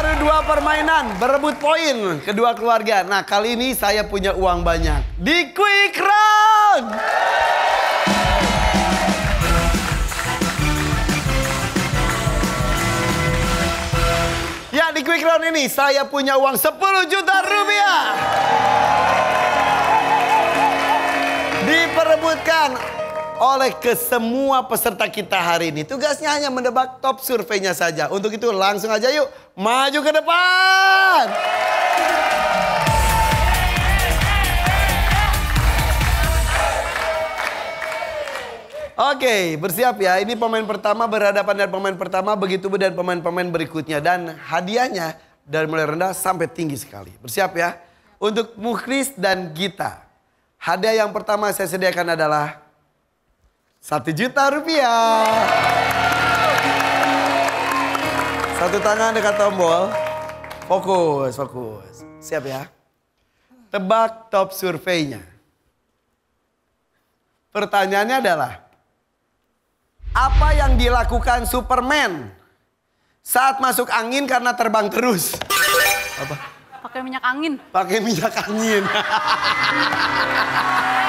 Baru dua permainan, berebut poin kedua keluarga. Nah, kali ini saya punya uang banyak. Di Quick Round! Ya, di Quick Round ini saya punya uang 10 juta rupiah. Diperebutkan oleh ke semua peserta kita hari ini. Tugasnya hanya mendebak top surveinya saja. Untuk itu langsung aja yuk maju ke depan. Oke, bersiap ya. Ini pemain pertama berhadapan dengan pemain pertama, begitu dan pemain-pemain berikutnya. Dan hadiahnya dari mulai rendah sampai tinggi sekali. Bersiap ya. Untuk Mukhlis dan Gita. Hadiah yang pertama saya sediakan adalah satu juta rupiah. Satu tangan dekat tombol. Fokus, fokus. Siap ya. Tebak top surveinya. Pertanyaannya adalah, apa yang dilakukan Superman saat masuk angin karena terbang terus? Apa? Pakai minyak angin. Pakai minyak angin.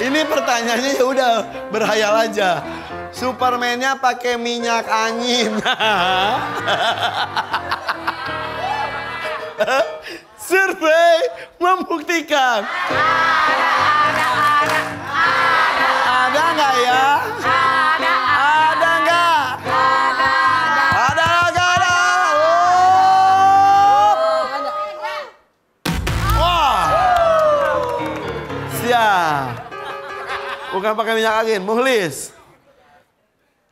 Ini pertanyaannya ya udah berhayal aja. Supermannya pakai minyak angin. Survei membuktikan. Ada nggak ya? Ada, Ada nggak? ada, ada. Nggak ada? Oh. Wah. Siap. Bukan pakai minyak angin, muhlis.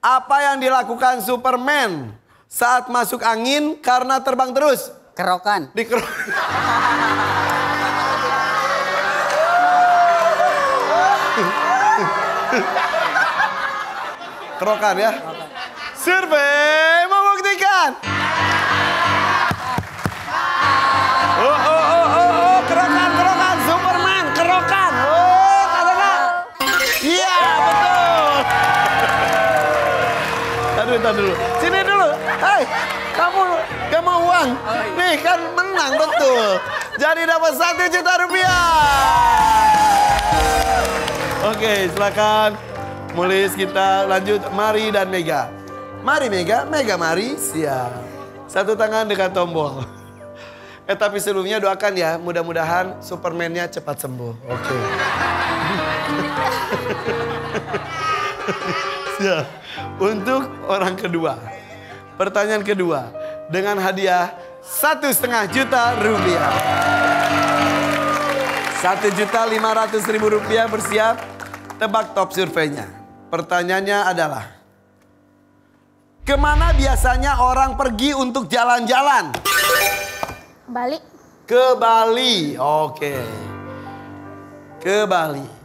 Apa yang dilakukan Superman saat masuk angin karena terbang terus? Kerokan. Di ker- Kerokan ya. Survei membuktikan. Tar dulu. Sini dulu. Hei, kamu gak mau uang? Nih, kan menang, betul. Jadi dapat satu juta rupiah. Oke, silakan. Mulis kita lanjut Mari dan Mega. Mari Mega, Mega mari. Siap. Satu tangan dekat tombol. Eh tapi sebelumnya doakan ya, mudah-mudahan Superman-nya cepat sembuh. Oke. Siap. Untuk orang kedua. Pertanyaan kedua. Dengan hadiah satu setengah juta rupiah. Satu juta lima ratus ribu rupiah bersiap. Tebak top surveinya. Pertanyaannya adalah. Ke mana biasanya orang pergi untuk jalan-jalan? Balik. Ke Bali. Oke. Ke Bali.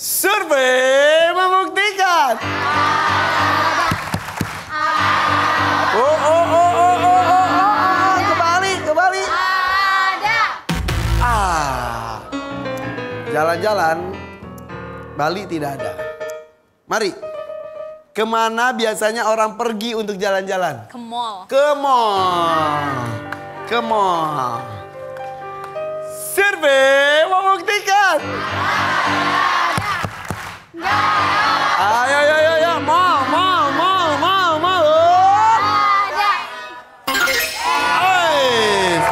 Survei membuktikan. Oh, oh, oh, oh, oh, oh, oh, oh. Ke Bali, ke Bali. Ada. Ah. Jalan-jalan. Bali tidak ada. Mari. Ke mana biasanya orang pergi untuk jalan-jalan? Ke mall. Ke mall. Ke mall. Survei membuktikan. Ayo, ayo, ayo, ayo. Mall, mall, mall, mall, mall. Oh. Ada. Ais.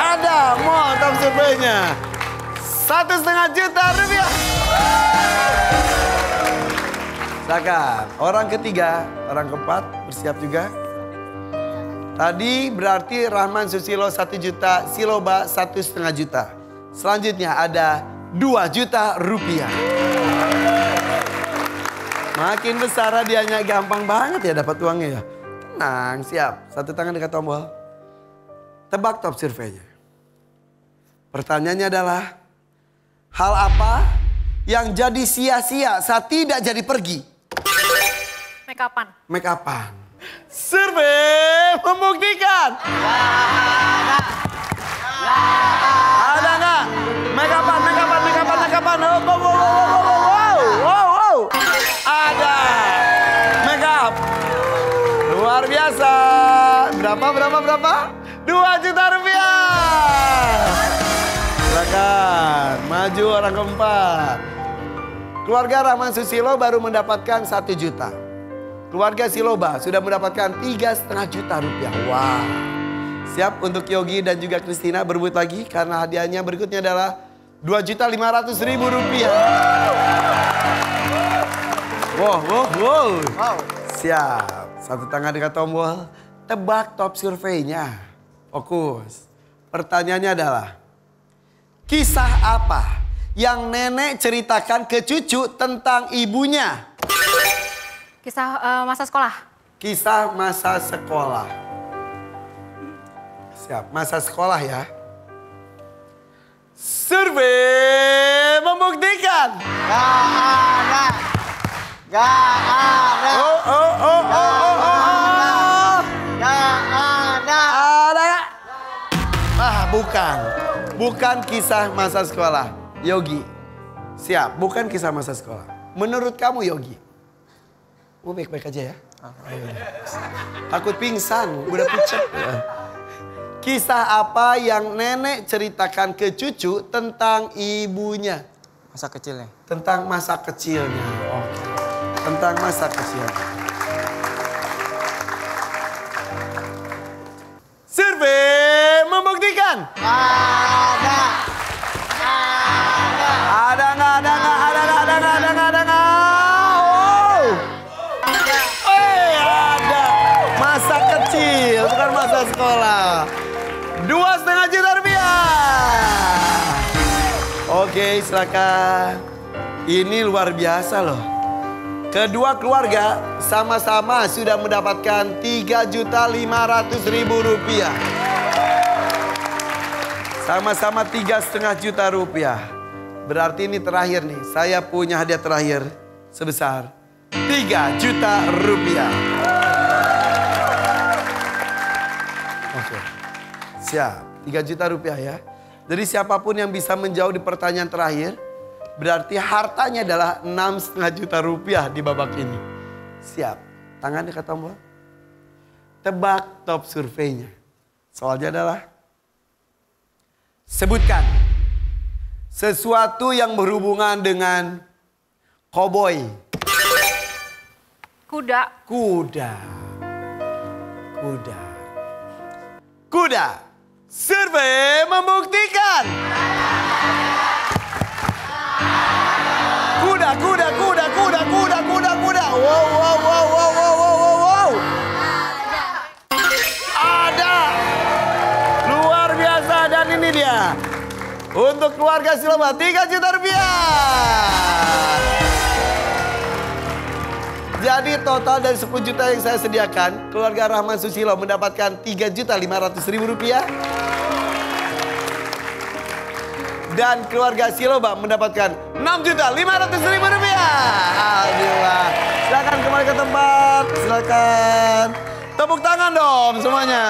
Ada mall top surveinya. Satu setengah juta rupiah. Silakan. Orang ketiga, orang keempat bersiap juga. Tadi berarti Rahman Susilo satu juta, Siloba satu setengah juta. Selanjutnya ada dua juta rupiah. Makin besar hadiahnya gampang banget ya dapat uangnya ya. Tenang, siap. Satu tangan dekat tombol. Tebak top surveinya. Pertanyaannya adalah, hal apa yang jadi sia-sia saat tidak jadi pergi? Make upan. Make upan. Survei membuktikan. Ada nggak? Make upan, make upan, make upan, make upan. Oh, wow, wow, wow, Berapa, berapa, berapa? 2 juta rupiah. Silakan, maju orang keempat. Keluarga Rahman Susilo baru mendapatkan 1 juta. Keluarga Siloba sudah mendapatkan tiga setengah juta rupiah. Wah. Siap untuk Yogi dan juga Kristina berebut lagi karena hadiahnya berikutnya adalah 2 juta 500 ribu rupiah. Wow, wow, wow. Siap. Satu tangan dekat tombol. Tebak top surveinya. Fokus. Pertanyaannya adalah. Kisah apa yang nenek ceritakan ke cucu tentang ibunya? Kisah eh, masa sekolah. Kisah masa sekolah. Siap, masa sekolah ya. Survei membuktikan. Gak ada. Gak ada. Oh, oh, oh, oh, oh, oh, oh. Bukan. Bukan kisah masa sekolah. Yogi. Siap, bukan kisah masa sekolah. Menurut kamu Yogi? Oh, baik-baik aja ya. Ayo. Takut pingsan, udah pucat. Kisah apa yang nenek ceritakan ke cucu tentang ibunya? Masa kecilnya. Tentang masa kecilnya. Oke. Tentang masa kecilnya. Survei membuktikan. Ada. Ada nggak? Ada nggak? Ada nggak? Ada nggak? Ada nggak? Ada nggak? Oh. Eh, ada. Masa kecil, bukan masa sekolah. Dua setengah juta rupiah. Oke, silakan. Ini luar biasa loh. Kedua keluarga sama-sama sudah mendapatkan 3 Sama-sama tiga setengah juta rupiah. Berarti ini terakhir nih. Saya punya hadiah terakhir sebesar 3 juta rupiah. Oke. Siap. 3 juta rupiah ya. Jadi siapa pun yang bisa menjawab di pertanyaan terakhir. Berarti hartanya adalah enam setengah juta rupiah di babak ini. Siap. Tangan dekat tombol. Tebak top surveinya. Soalnya adalah. Sebutkan. Sesuatu yang berhubungan dengan koboi. Kuda. Kuda. Kuda. Kuda. Survei membuktikan. Kuda, kuda, kuda, kuda, kuda, kuda, Untuk keluarga Siloma 3 juta rupiah. Jadi total dari 10 juta yang saya sediakan, keluarga Rahman Susilo mendapatkan 3 juta 500 ribu rupiah. Dan keluarga Siloba mendapatkan 6 juta 500 ribu rupiah. Alhamdulillah. Silakan kembali ke tempat. Silakan. Tepuk tangan dong semuanya.